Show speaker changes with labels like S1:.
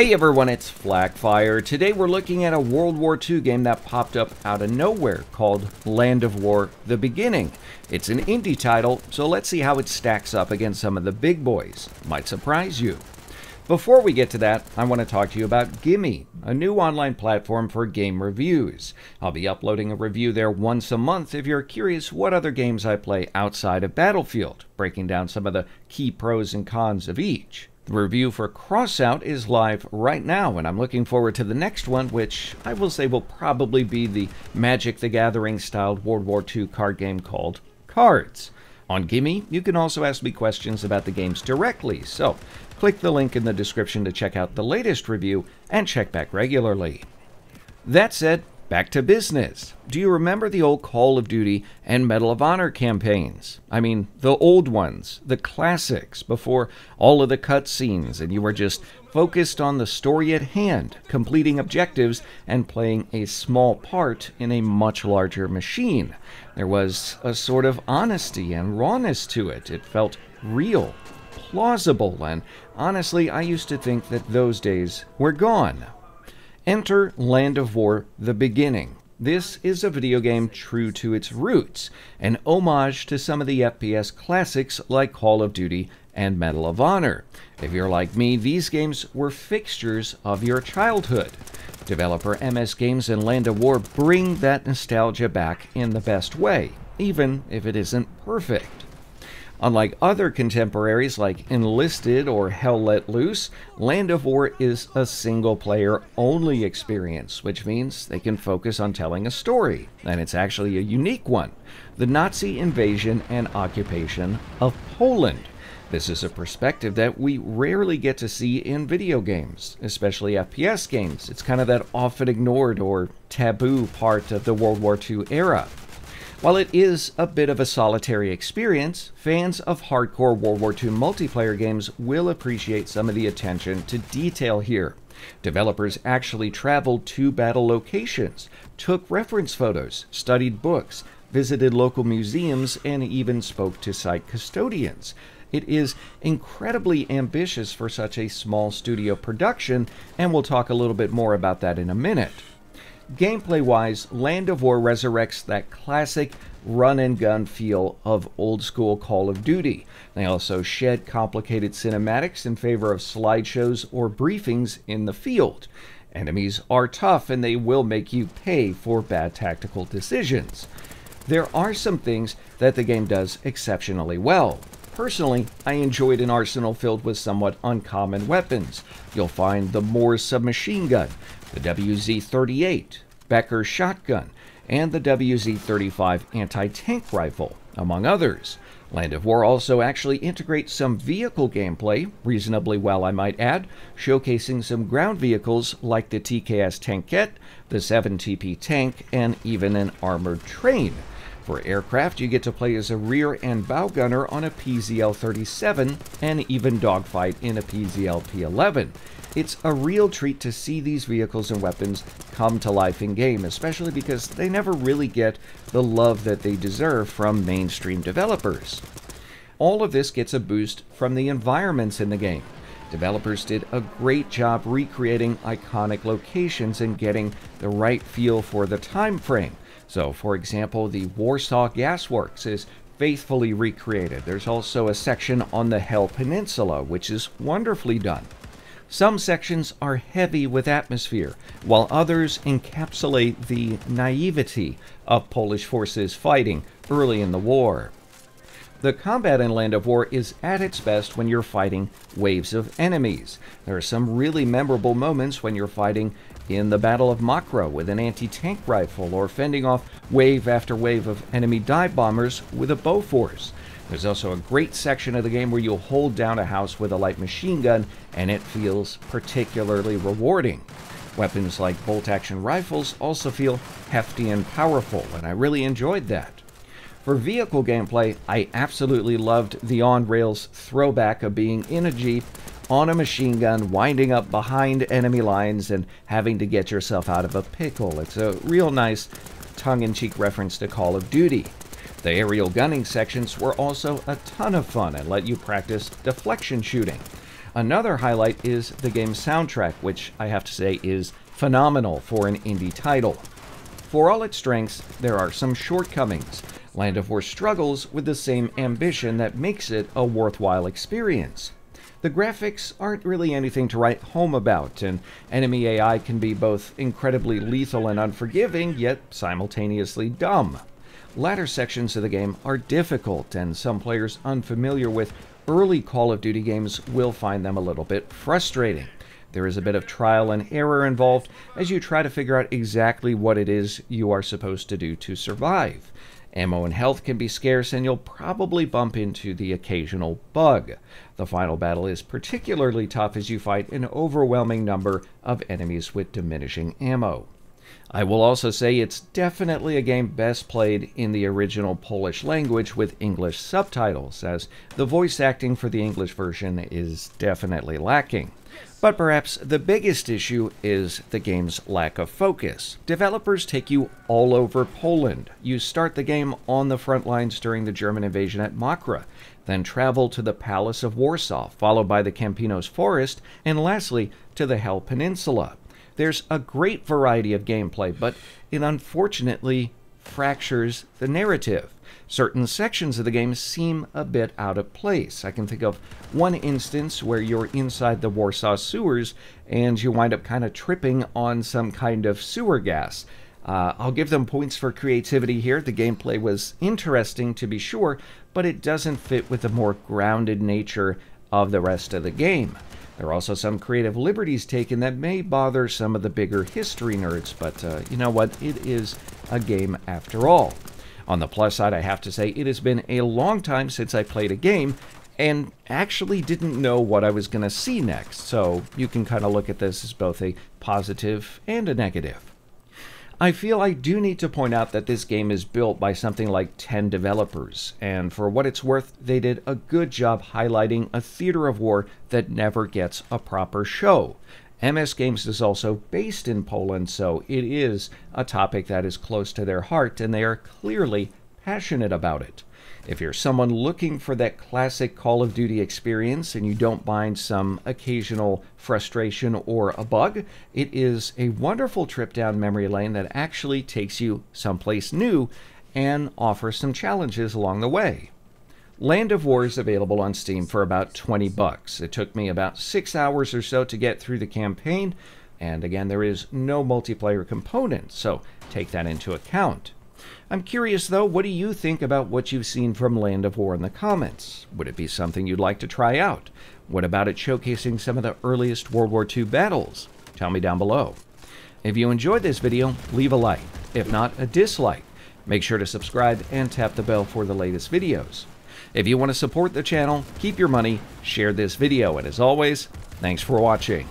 S1: Hey everyone, it's Flakfire. Today we're looking at a World War II game that popped up out of nowhere called Land of War The Beginning. It's an indie title, so let's see how it stacks up against some of the big boys. Might surprise you. Before we get to that, I want to talk to you about Gimmi, a new online platform for game reviews. I'll be uploading a review there once a month if you're curious what other games I play outside of Battlefield, breaking down some of the key pros and cons of each. The review for Crossout is live right now, and I'm looking forward to the next one, which I will say will probably be the Magic the Gathering styled World War II card game called Kards. On Gimmi, you can also ask me questions about the games directly, so click the link in the description to check out the latest review and check back regularly. That said, Back to business. Do you remember the old Call of Duty and Medal of Honor campaigns? I mean, the old ones, the classics, before all of the cutscenes, and you were just focused on the story at hand, completing objectives, and playing a small part in a much larger machine. There was a sort of honesty and rawness to it. It felt real, plausible, and honestly, I used to think that those days were gone. Enter Land of War The Beginning. This is a video game true to its roots, an homage to some of the FPS classics like Call of Duty and Medal of Honor. If you're like me, these games were fixtures of your childhood. Developer MS Games and Land of War bring that nostalgia back in the best way, even if it isn't perfect. Unlike other contemporaries like Enlisted or Hell Let Loose, Land of War is a single player only experience, which means they can focus on telling a story, and it's actually a unique one the Nazi invasion and occupation of Poland. This is a perspective that we rarely get to see in video games, especially FPS games. It's kind of that often ignored or taboo part of the World War II era. While it is a bit of a solitary experience, fans of hardcore World War II multiplayer games will appreciate some of the attention to detail here. Developers actually traveled to battle locations, took reference photos, studied books, visited local museums, and even spoke to site custodians. It is incredibly ambitious for such a small studio production, and we'll talk a little bit more about that in a minute. Gameplay wise, Land of War resurrects that classic run and gun feel of old school Call of Duty. They also shed complicated cinematics in favor of slideshows or briefings in the field. Enemies are tough and they will make you pay for bad tactical decisions. There are some things that the game does exceptionally well. Personally, I enjoyed an arsenal filled with somewhat uncommon weapons. You'll find the Mors submachine gun, the WZ-38, Becker shotgun, and the WZ-35 anti-tank rifle, among others. Land of War also actually integrates some vehicle gameplay, reasonably well I might add, showcasing some ground vehicles like the TKS Tankette, the 7TP tank, and even an armored train. For aircraft, you get to play as a rear and bow gunner on a PZL 37 and even dogfight in a PZL P 11. It's a real treat to see these vehicles and weapons come to life in game, especially because they never really get the love that they deserve from mainstream developers. All of this gets a boost from the environments in the game. Developers did a great job recreating iconic locations and getting the right feel for the time frame. So, for example, the Warsaw Gas Works is faithfully recreated. There's also a section on the Hel Peninsula, which is wonderfully done. Some sections are heavy with atmosphere, while others encapsulate the naivety of Polish forces fighting early in the war. The combat in Land of War is at its best when you're fighting waves of enemies. There are some really memorable moments when you're fighting in the Battle of Mokra with an anti-tank rifle or fending off wave after wave of enemy dive bombers with a Bofors. There's also a great section of the game where you'll hold down a house with a light machine gun and it feels particularly rewarding. Weapons like bolt action rifles also feel hefty and powerful, and I really enjoyed that. For vehicle gameplay, I absolutely loved the on-rails throwback of being in a Jeep on a machine gun, winding up behind enemy lines and having to get yourself out of a pickle. It's a real nice tongue-in-cheek reference to Call of Duty. The aerial gunning sections were also a ton of fun and let you practice deflection shooting. Another highlight is the game's soundtrack, which I have to say is phenomenal for an indie title. For all its strengths, there are some shortcomings. Land of War struggles with the same ambition that makes it a worthwhile experience. The graphics aren't really anything to write home about, and enemy AI can be both incredibly lethal and unforgiving, yet simultaneously dumb. Latter sections of the game are difficult, and some players unfamiliar with early Call of Duty games will find them a little bit frustrating. There is a bit of trial and error involved as you try to figure out exactly what it is you are supposed to do to survive. Ammo and health can be scarce, and you'll probably bump into the occasional bug. The final battle is particularly tough as you fight an overwhelming number of enemies with diminishing ammo. I will also say it's definitely a game best played in the original Polish language with English subtitles, as the voice acting for the English version is definitely lacking. But perhaps the biggest issue is the game's lack of focus. Developers take you all over Poland. You start the game on the front lines during the German invasion at Mokra, then travel to the Palace of Warsaw, followed by the Kampinos Forest, and lastly to the Hel Peninsula. There's a great variety of gameplay, but it unfortunately fractures the narrative. Certain sections of the game seem a bit out of place. I can think of one instance where you're inside the Warsaw sewers and you wind up kind of tripping on some kind of sewer gas. Uh, I'll give them points for creativity here. The gameplay was interesting to be sure, but it doesn't fit with the more grounded nature of the rest of the game. There are also some creative liberties taken that may bother some of the bigger history nerds, but uh, you know what? It is a game after all. On the plus side, I have to say it has been a long time since I played a game and actually didn't know what I was going to see next, so you can kind of look at this as both a positive and a negative. I feel I do need to point out that this game is built by something like 10 developers, and for what it's worth, they did a good job highlighting a theater of war that never gets a proper show. MS Games is also based in Poland, so it is a topic that is close to their heart, and they are clearly passionate about it. If you're someone looking for that classic Call of Duty experience and you don't mind some occasional frustration or a bug, it is a wonderful trip down memory lane that actually takes you someplace new and offers some challenges along the way. Land of War is available on Steam for about 20 bucks. It took me about 6 hours or so to get through the campaign, and again there is no multiplayer component, so take that into account. I'm curious, though, what do you think about what you've seen from Land of War in the comments? Would it be something you'd like to try out? What about it showcasing some of the earliest World War II battles? Tell me down below. If you enjoyed this video, leave a like. If not, a dislike. Make sure to subscribe and tap the bell for the latest videos. If you want to support the channel, keep your money, share this video, and as always, thanks for watching.